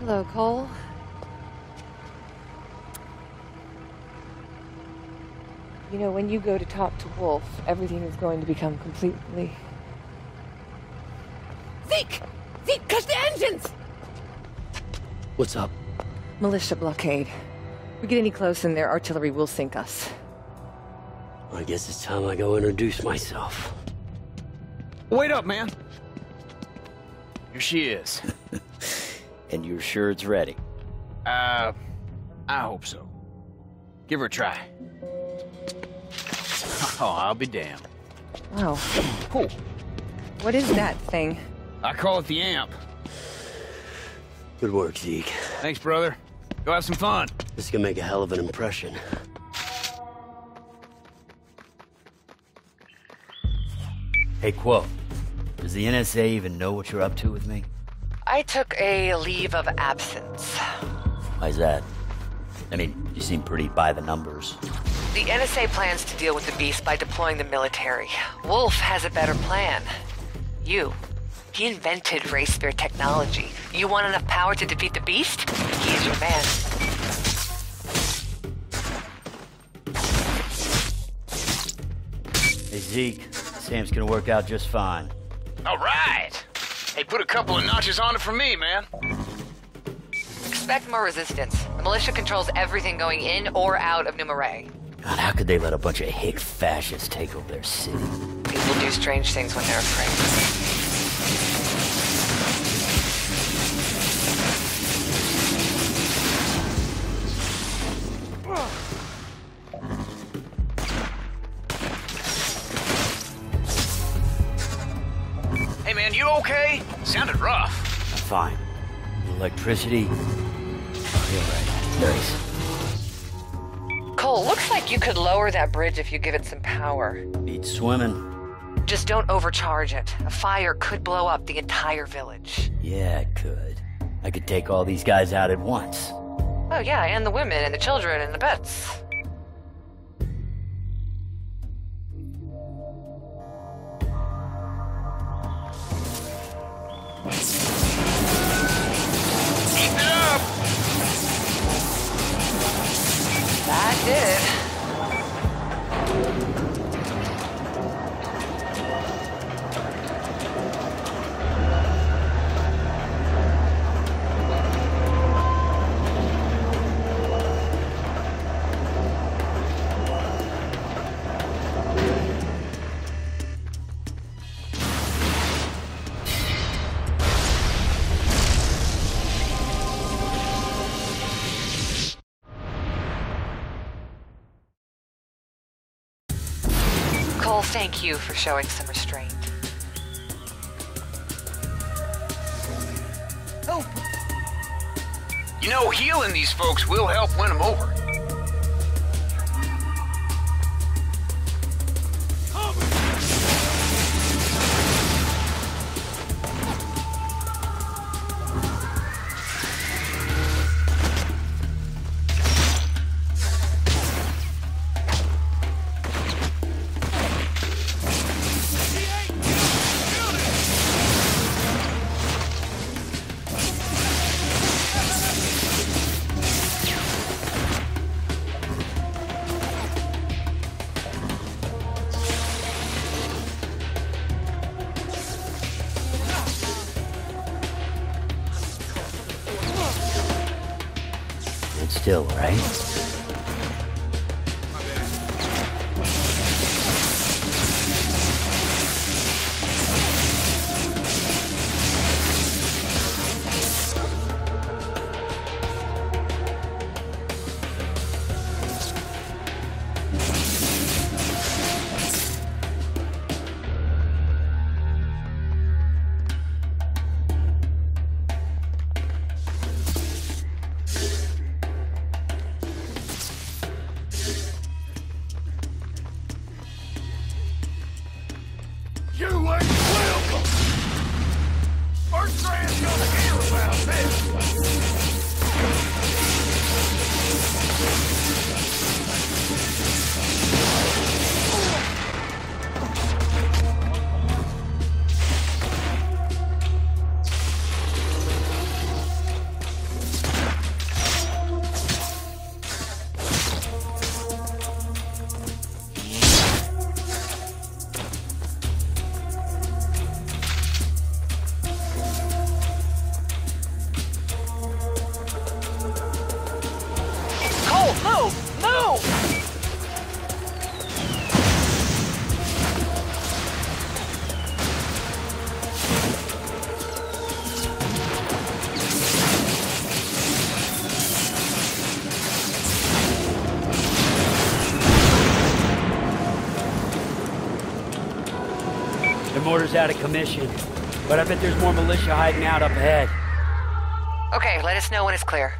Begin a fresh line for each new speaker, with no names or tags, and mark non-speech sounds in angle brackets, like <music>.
Hello, Cole. You know, when you go to talk to Wolfe, everything is going to become completely. Zeke! Zeke, catch the engines!
What's up?
Militia blockade. We get any close and their artillery will sink us.
I guess it's time I go introduce myself.
Wait up, man. Here she is. <laughs>
And you're sure it's ready?
Uh, I hope so. Give her a try. <laughs> Oh, I'll be damned.
Wow.
Cool.
What is that thing?
I call it the amp.
Good work, Zeke.
Thanks, brother. Go have some fun.
This is gonna make a hell of an impression.
Hey, Kuo. Does the NSA even know what you're up to with me?
I took a leave of absence.
Why's that? I mean, you seem pretty by the numbers.
The NSA plans to deal with the beast by deploying the military. Wolfe has a better plan. You. He invented Ray Sphere technology. You want enough power to defeat the beast? He's your man.
Hey, Zeke. Sam's gonna work out just fine.
All right. Hey, put a couple of notches on it for me, man.
Expect more resistance. The militia controls everything going in or out of New Marais.
God, how could they let a bunch of hick fascists take over their city?
People do strange things when they're afraid.
Okay? Sounded rough.
Fine. Electricity. Oh, Feel right. Nice.
Cole, looks like you could lower that bridge if you give it some power.
Beats swimming.
Just don't overcharge it. A fire could blow up the entire village.
Yeah, it could. I could take all these guys out at once.
Oh, yeah, and the women and the children and the pets.
Keep
Cole, thank you for showing some restraint. Oh.
You know, healing these folks will help win them over.
Hold still, right?
Move! Move!
The mortar's out of commission, but I bet there's more militia hiding out up ahead.
Okay, let us know when it's clear.